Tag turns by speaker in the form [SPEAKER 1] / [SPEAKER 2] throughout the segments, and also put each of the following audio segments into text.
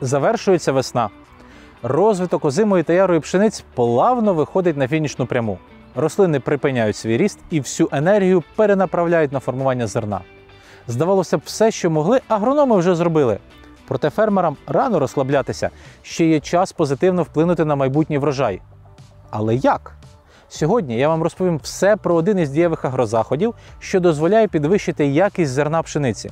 [SPEAKER 1] Завершується весна. Розвиток озимої та ярої пшениць плавно виходить на фінішну пряму. Рослини припиняють свій ріст і всю енергію перенаправляють на формування зерна. Здавалося б, все, що могли, агрономи вже зробили. Проте фермерам рано розслаблятися, ще є час позитивно вплинути на майбутній врожай. Але як? Сьогодні я вам розповім все про один із дієвих агрозаходів, що дозволяє підвищити якість зерна пшениці.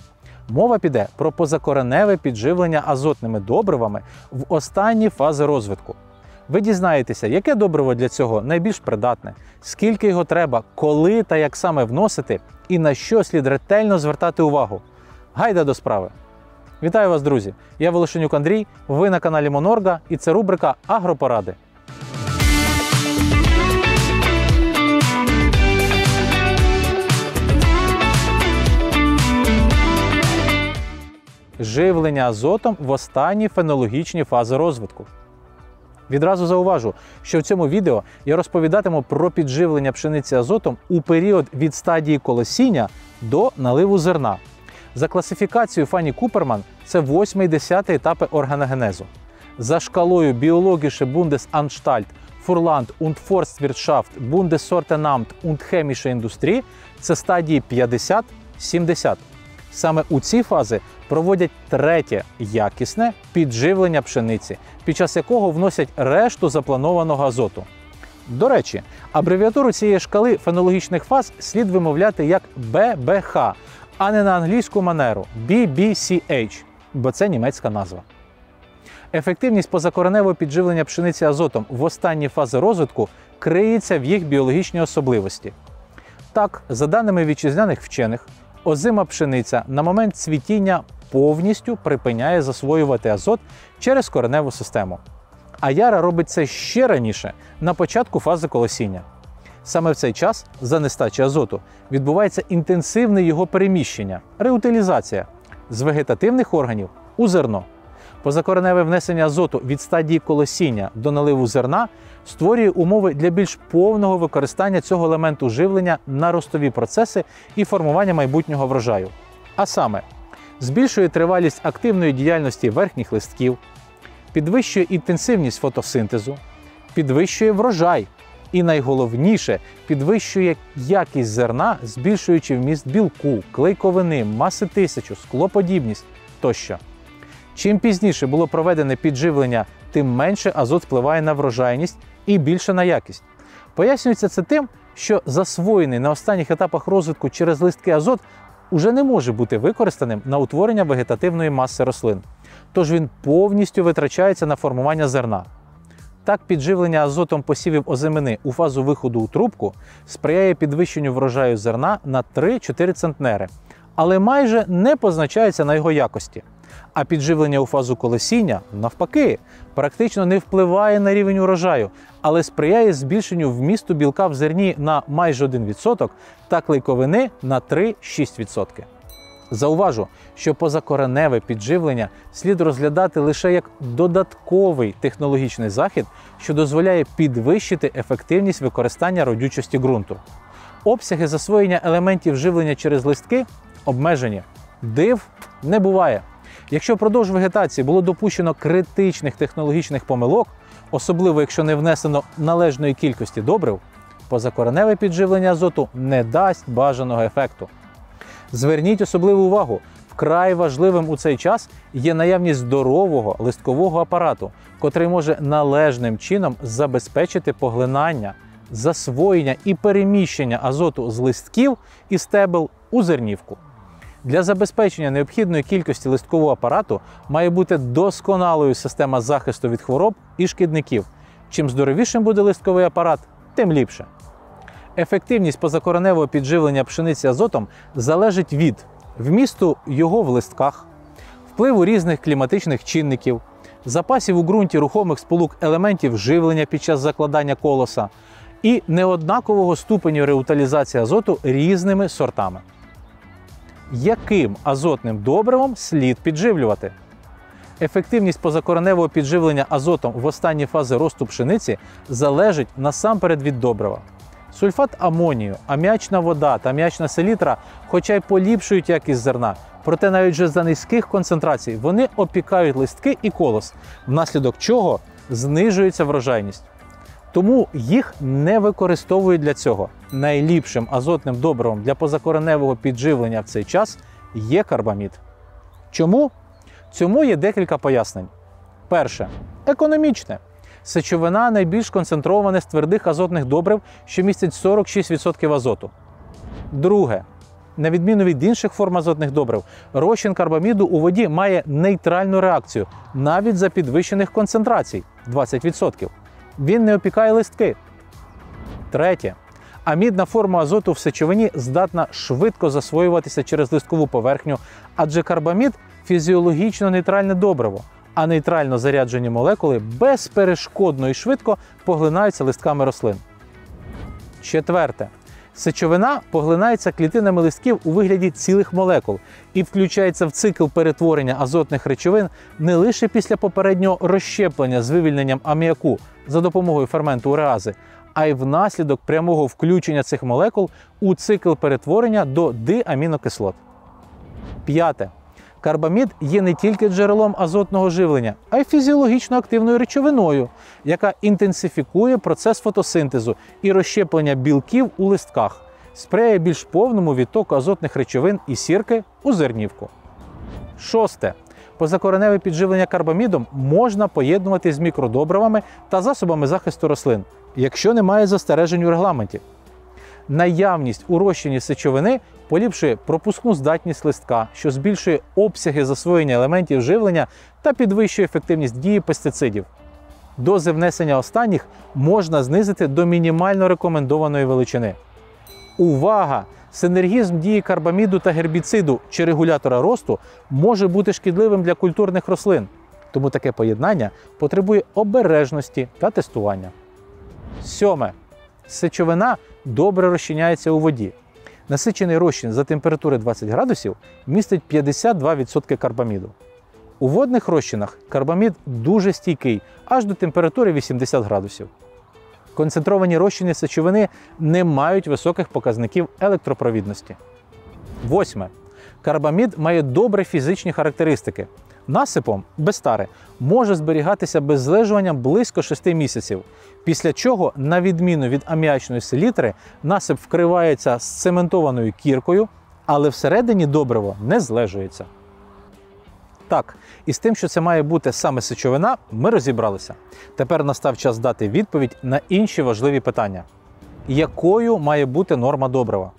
[SPEAKER 1] Мова піде про позакореневе підживлення азотними добривами в останні фази розвитку. Ви дізнаєтеся, яке добриво для цього найбільш придатне, скільки його треба, коли та як саме вносити, і на що слід ретельно звертати увагу. Гайда до справи! Вітаю вас, друзі! Я Волошенюк Андрій. Ви на каналі Монорга, і це рубрика Агропоради. Живлення азотом в останні фенологічні фази розвитку. Відразу зауважу, що в цьому відео я розповідатиму про підживлення пшениці азотом у період від стадії колосіння до наливу зерна. За класифікацією Фані Куперман це 8-10 етапи органогенезу. За шкалою Biologische Bundesanstalt Furland und Forstwirtschaft Bundessortenamt und Chemische Industrie це стадії 50-70. Саме у ці фази проводять третє якісне підживлення пшениці, під час якого вносять решту запланованого азоту. До речі, абревіатуру цієї шкали фенологічних фаз слід вимовляти як ББХ, а не на англійську манеру BBCH, бо це німецька назва. Ефективність позакореневого підживлення пшениці азотом в останні фази розвитку криється в їх біологічній особливості. Так, за даними вітчизняних вчених, озима пшениця на момент цвітіння повністю припиняє засвоювати азот через кореневу систему. А яра робить це ще раніше, на початку фази колосіння. Саме в цей час, за нестачі азоту, відбувається інтенсивне його переміщення, реутилізація з вегетативних органів у зерно. Позакореневе внесення азоту від стадії колосіння до наливу зерна створює умови для більш повного використання цього елементу живлення на ростові процеси і формування майбутнього врожаю. А саме, збільшує тривалість активної діяльності верхніх листків, підвищує інтенсивність фотосинтезу, підвищує врожай і найголовніше підвищує якість зерна, збільшуючи вміст білку, клейковини, маси тисячу, склоподібність тощо. Чим пізніше було проведене підживлення, тим менше азот впливає на врожайність і більше на якість. Пояснюється це тим, що засвоєний на останніх етапах розвитку через листки азот уже не може бути використаним на утворення вегетативної маси рослин, тож він повністю витрачається на формування зерна. Так, підживлення азотом посівів озимини у фазу виходу у трубку сприяє підвищенню врожаю зерна на 3-4 центнери, але майже не позначається на його якості. А підживлення у фазу колесіння, навпаки, практично не впливає на рівень урожаю, але сприяє збільшенню вмісту білка в зерні на майже 1% та клейковини на 3-6%. Зауважу, що позакореневе підживлення слід розглядати лише як додатковий технологічний захід, що дозволяє підвищити ефективність використання родючості ґрунту. Обсяги засвоєння елементів живлення через листки обмежені. Див не буває. Якщо впродовж вегетації було допущено критичних технологічних помилок, особливо якщо не внесено належної кількості добрив, позакореневе підживлення азоту не дасть бажаного ефекту. Зверніть особливу увагу, вкрай важливим у цей час є наявність здорового листкового апарату, котрий може належним чином забезпечити поглинання, засвоєння і переміщення азоту з листків і стебел у зернівку. Для забезпечення необхідної кількості листкового апарату має бути досконалою система захисту від хвороб і шкідників. Чим здоровішим буде листковий апарат, тим ліпше. Ефективність позакореневого підживлення пшениці азотом залежить від вмісту його в листках, впливу різних кліматичних чинників, запасів у ґрунті рухомих сполук елементів живлення під час закладання колоса і неоднакового ступеню реутилізації азоту різними сортами. Яким азотним добривом слід підживлювати? Ефективність позакореневого підживлення азотом в останні фази росту пшениці залежить насамперед від добрива. Сульфат амонію, аміачна вода та аміачна селітра, хоча й поліпшують якість зерна, проте навіть вже за низьких концентрацій вони опікають листки і колос, внаслідок чого знижується врожайність. Тому їх не використовують для цього. Найліпшим азотним добривом для позакореневого підживлення в цей час є карбамід. Чому? Цьому є декілька пояснень. Перше економічне. Сечовина найбільш концентрована з твердих азотних добрив, що містять 46% азоту. Друге, на відміну від інших форм азотних добрив, розчин карбаміду у воді має нейтральну реакцію навіть за підвищених концентрацій 20%. Він не опікає листки. Третє. Амідна форма азоту в сечовині здатна швидко засвоюватися через листкову поверхню, адже карбамід фізіологічно нейтральне добриво, а нейтрально заряджені молекули безперешкодно і швидко поглинаються листками рослин. Четверте. Сечовина поглинається клітинами листків у вигляді цілих молекул і включається в цикл перетворення азотних речовин не лише після попереднього розщеплення з вивільненням аміаку за допомогою ферменту уреази, а й внаслідок прямого включення цих молекул у цикл перетворення до диамінокислот. П'яте. Карбамід є не тільки джерелом азотного живлення, а й фізіологічно активною речовиною, яка інтенсифікує процес фотосинтезу і розщеплення білків у листках, сприяє більш повному відтоку азотних речовин і сірки у зернівку. Шосте. Позакореневе підживлення карбамідом можна поєднувати з мікродобривами та засобами захисту рослин, якщо немає застережень у регламенті. Наявність у розчині сечовини поліпшує пропускну здатність листка, що збільшує обсяги засвоєння елементів живлення та підвищує ефективність дії пестицидів. Дози внесення останніх можна знизити до мінімально рекомендованої величини. Увага! Синергізм дії карбаміду та гербіциду чи регулятора росту може бути шкідливим для культурних рослин, тому таке поєднання потребує обережності та тестування. Сьоме. Сечовина добре розчиняється у воді. Насичений розчин за температури 20 градусів містить 52% карбаміду. У водних розчинах карбамід дуже стійкий аж до температури 80 градусів. Концентровані розчини сечовини не мають високих показників електропровідності. Восьме. Карбамід має добрі фізичні характеристики. Насипом без тари може зберігатися без злежування близько 6 місяців, після чого, на відміну від аміачної селітри, насип вкривається з цементованою кіркою, але всередині добриво не злежується. Так, і з тим, що це має бути саме сечовина, ми розібралися. Тепер настав час дати відповідь на інші важливі питання: якою має бути норма добрива?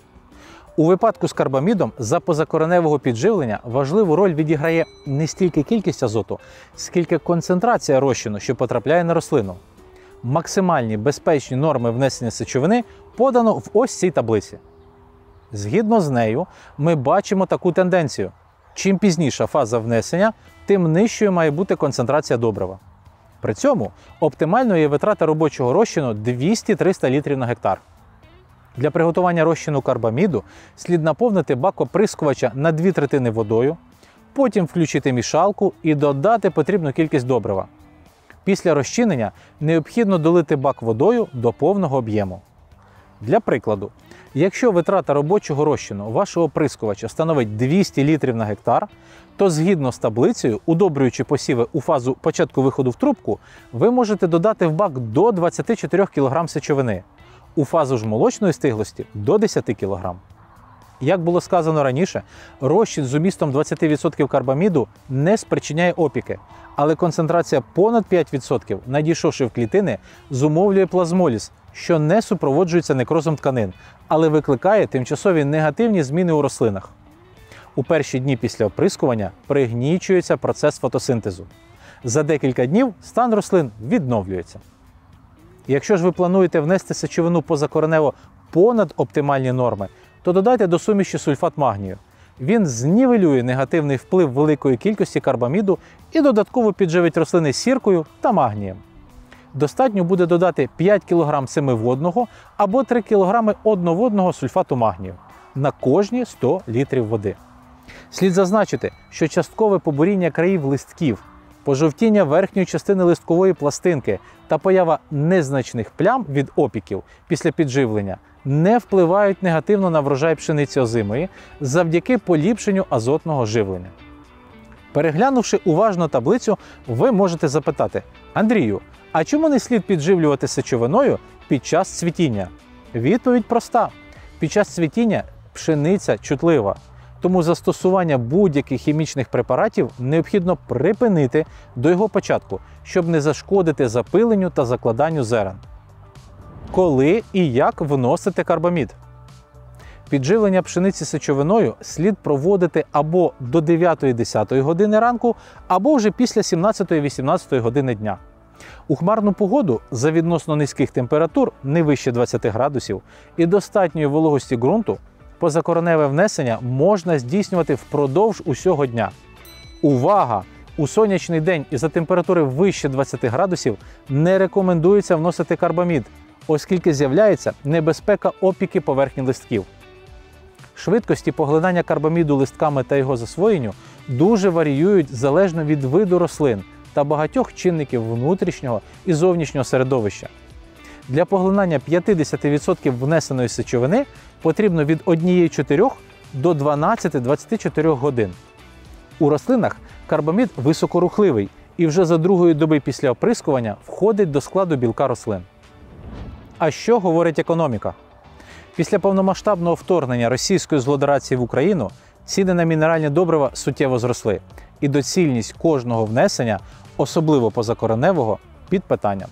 [SPEAKER 1] У випадку з карбамідом за позакореневого підживлення важливу роль відіграє не стільки кількість азоту, скільки концентрація розчину, що потрапляє на рослину. Максимальні безпечні норми внесення сечовини подано в ось цій таблиці. Згідно з нею, ми бачимо таку тенденцію. Чим пізніша фаза внесення, тим нижчою має бути концентрація добрива. При цьому оптимальною є витрата робочого розчину 200-300 літрів на гектар. Для приготування розчину карбаміду слід наповнити бак оприскувача на 2 третини водою, потім включити мішалку і додати потрібну кількість добрива. Після розчинення необхідно долити бак водою до повного об'єму. Для прикладу, якщо витрата робочого розчину вашого оприскувача становить 200 літрів на гектар, то згідно з таблицею, удобрюючи посіви у фазу початку виходу в трубку, ви можете додати в бак до 24 кг сечовини, у фазу ж молочної стиглості до 10 кг. Як було сказано раніше, розчин з умістом 20% карбаміду не спричиняє опіки, але концентрація понад 5%, надійшовши в клітини, зумовлює плазмоліз, що не супроводжується некрозом тканин, але викликає тимчасові негативні зміни у рослинах. У перші дні після оприскування пригнічується процес фотосинтезу. За декілька днів стан рослин відновлюється. Якщо ж ви плануєте внести сечовину позакоренево понад оптимальні норми, то додайте до суміші сульфат магнію. Він знівелює негативний вплив великої кількості карбаміду і додатково підживить рослини сіркою та магнієм. Достатньо буде додати 5 кг семиводного або 3 кг одноводного сульфату магнію на кожні 100 літрів води. Слід зазначити, що часткове побуріння країв листків пожовтіння верхньої частини листкової пластинки та поява незначних плям від опіків після підживлення не впливають негативно на врожай пшениці озимої завдяки поліпшенню азотного живлення. Переглянувши уважно таблицю, ви можете запитати: Андрію, а чому не слід підживлювати сечовиною під час цвітіння? Відповідь проста: під час цвітіння пшениця чутлива, тому застосування будь-яких хімічних препаратів необхідно припинити до його початку, щоб не зашкодити запиленню та закладанню зерен. Коли і як вносити карбамід? Підживлення пшениці сечовиною слід проводити або до 9-10 години ранку, або вже після 17-18 години дня. У хмарну погоду за відносно низьких температур не вище 20 градусів і достатньої вологості ґрунту позакореневе внесення можна здійснювати впродовж усього дня. Увага! У сонячний день і за температури вище 20 градусів не рекомендується вносити карбамід, оскільки з'являється небезпека опіки поверхні листків. Швидкості поглинання карбаміду листками та його засвоєнню дуже варіюють залежно від виду рослин та багатьох чинників внутрішнього і зовнішнього середовища. Для поглинання 50% внесеної сечовини потрібно від 1,4 до 12-24 годин. У рослинах карбамід високорухливий і вже за другої доби після оприскування входить до складу білка рослин. А що говорить економіка? Після повномасштабного вторгнення російської злодорації в Україну ціни на мінеральні добрива суттєво зросли, і доцільність кожного внесення, особливо позакореневого, під питанням.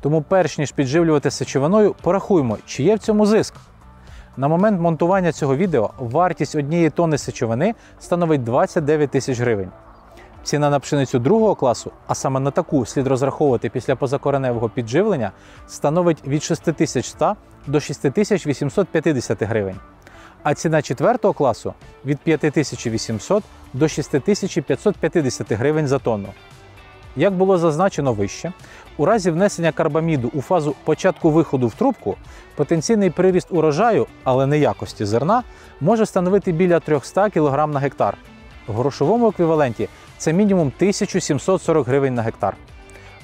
[SPEAKER 1] Тому, перш ніж підживлювати сечовиною, порахуємо, чи є в цьому зиск. На момент монтування цього відео вартість однієї тонни сечовини становить 29 тисяч гривень. Ціна на пшеницю другого класу, а саме на таку слід розраховувати після позакореневого підживлення, становить від 6100 до 6850 гривень. А ціна четвертого класу від 5800 до 6550 гривень за тонну. Як було зазначено вище, у разі внесення карбаміду у фазу початку виходу в трубку потенційний приріст урожаю, але не якості зерна, може становити біля 300 кг на гектар. В грошовому еквіваленті це мінімум 1740 гривень на гектар.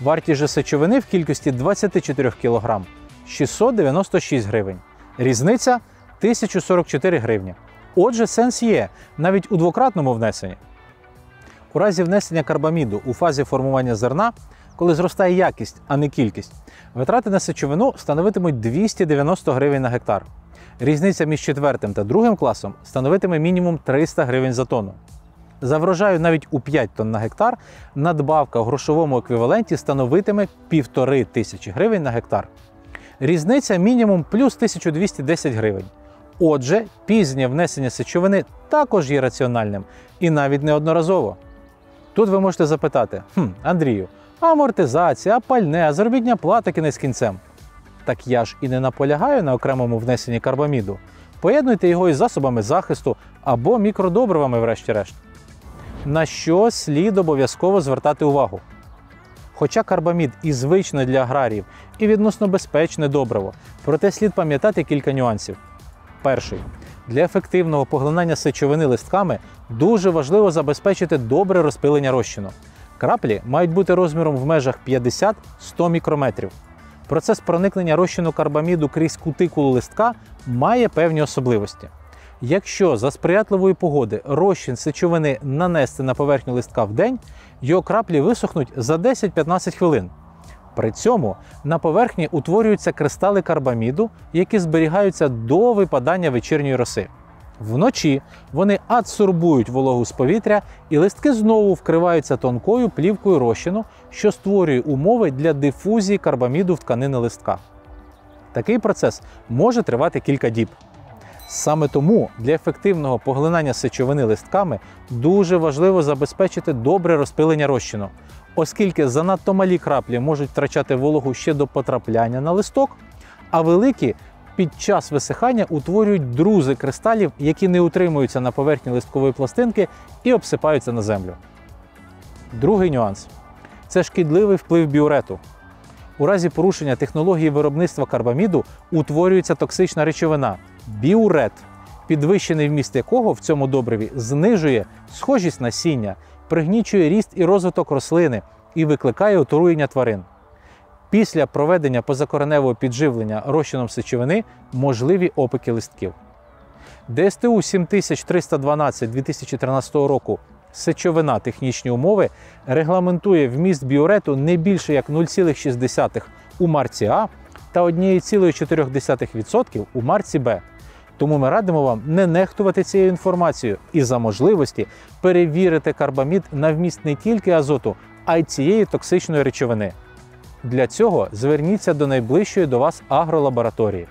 [SPEAKER 1] Вартість же сечовини в кількості 24 кг 696 гривень. Різниця 1044 гривні. Отже, сенс є навіть у двократному внесенні. У разі внесення карбаміду у фазі формування зерна, коли зростає якість, а не кількість, витрати на сечовину становитимуть 290 гривень на гектар. Різниця між четвертим та другим класом становитиме мінімум 300 гривень за тонну. За врожаю навіть у 5 тонн на гектар надбавка в грошовому еквіваленті становитиме 1,5 тисячі гривень на гектар. Різниця мінімум плюс 1210 гривень. Отже, пізнє внесення сечовини також є раціональним і навіть неодноразово. Тут ви можете запитати: хм, Андрію, амортизація, пальне, заробітня плата кінець кінцем. Так я ж і не наполягаю на окремому внесенні карбаміду. Поєднуйте його із засобами захисту або мікродобривами, врешті-решт. На що слід обов'язково звертати увагу? Хоча карбамід і звичне для аграріїв, і відносно безпечне добриво, проте слід пам'ятати кілька нюансів. Перший. Для ефективного поглинання сечовини листками дуже важливо забезпечити добре розпилення розчину. Краплі мають бути розміром в межах 50-100 мікрометрів. Процес проникнення розчину карбаміду крізь кутикулу листка має певні особливості. Якщо за сприятливої погоди розчин сечовини нанести на поверхню листка в день, його краплі висохнуть за 10-15 хвилин. При цьому на поверхні утворюються кристали карбаміду, які зберігаються до випадання вечірньої роси. Вночі вони адсорбують вологу з повітря, і листки знову вкриваються тонкою плівкою розчину, що створює умови для дифузії карбаміду в тканини листка. Такий процес може тривати кілька діб. Саме тому для ефективного поглинання сечовини листками дуже важливо забезпечити добре розпилення розчину, оскільки занадто малі краплі можуть втрачати вологу ще до потрапляння на листок, а великі під час висихання утворюють друзи кристалів, які не утримуються на поверхні листкової пластинки і обсипаються на землю. Другий нюанс це шкідливий вплив біурету. У разі порушення технології виробництва карбаміду утворюється токсична речовина біурет, підвищений вміст якого в цьому добриві знижує схожість насіння, пригнічує ріст і розвиток рослини і викликає отруєння тварин. Після проведення позакореневого підживлення розчином сечовини можливі опики листків. ДСТУ 7312 2013 року сечовина технічні умови регламентує вміст біорету не більше як 0,6 у марці А та 1,4% у марці Б. Тому ми радимо вам не нехтувати цією інформацією і за можливості перевірити карбамід на вміст не тільки азоту, а й цієї токсичної речовини. Для цього зверніться до найближчої до вас агролабораторії.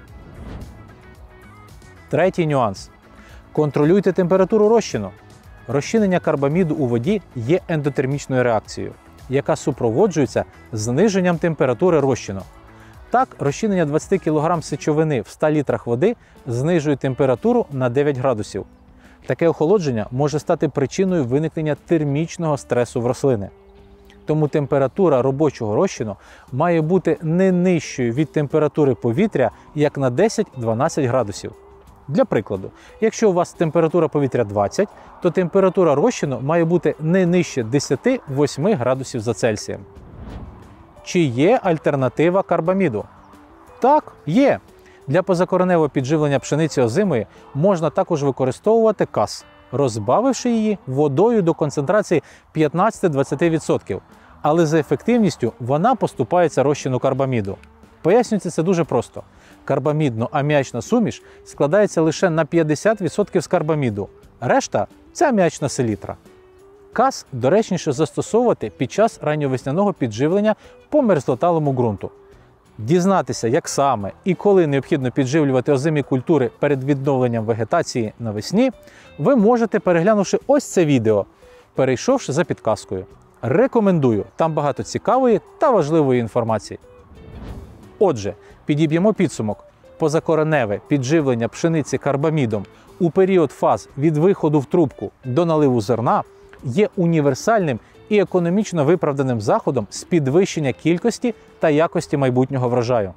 [SPEAKER 1] Третій нюанс. Контролюйте температуру розчину. Розчинення карбаміду у воді є ендотермічною реакцією, яка супроводжується зниженням температури розчину. Так, розчинення 20 кг сечовини в 100 літрах води знижує температуру на 9 градусів. Таке охолодження може стати причиною виникнення термічного стресу в рослини. Тому температура робочого розчину має бути не нижчою від температури повітря як на 10-12 градусів. Для прикладу, якщо у вас температура повітря 20, то температура розчину має бути не нижче 10-8 градусів за Цельсієм. Чи є альтернатива карбаміду? Так, є. Для позакореневого підживлення пшениці озимої можна також використовувати кас, розбавивши її водою до концентрації 15-20%. Але за ефективністю вона поступається розчину карбаміду. Пояснюється це дуже просто. Карбамідно-аміачна суміш складається лише на 50% з карбаміду, решта це аміачна селітра. Кас доречніше застосовувати під час ранньовесняного підживлення по мерзлоталому ґрунту. Дізнатися, як саме і коли необхідно підживлювати озимі культури перед відновленням вегетації навесні, ви можете, переглянувши ось це відео, перейшовши за підказкою. Рекомендую, там багато цікавої та важливої інформації. Отже, підіб'ємо підсумок. Позакореневе підживлення пшениці карбамідом у період фаз від виходу в трубку до наливу зерна є універсальним і економічно виправданим заходом з підвищення кількості та якості майбутнього врожаю.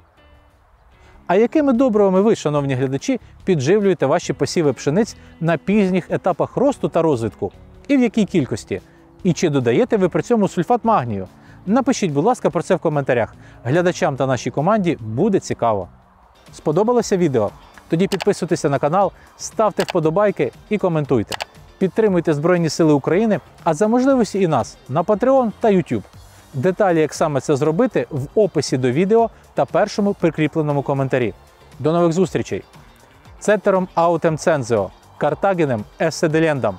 [SPEAKER 1] А якими добривами ви, шановні глядачі, підживлюєте ваші посіви пшениць на пізніх етапах росту та розвитку? І в якій кількості? І чи додаєте ви при цьому сульфат магнію? Напишіть, будь ласка, про це в коментарях. Глядачам та нашій команді буде цікаво. Сподобалося відео? Тоді підписуйтеся на канал, ставте вподобайки і коментуйте. Підтримуйте Збройні Сили України, а за можливості і нас на Patreon та YouTube. Деталі, як саме це зробити, в описі до відео та першому прикріпленому коментарі. До нових зустрічей! Цетером Аутем Цензео, Картагенем Еседелендам.